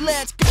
Let's go.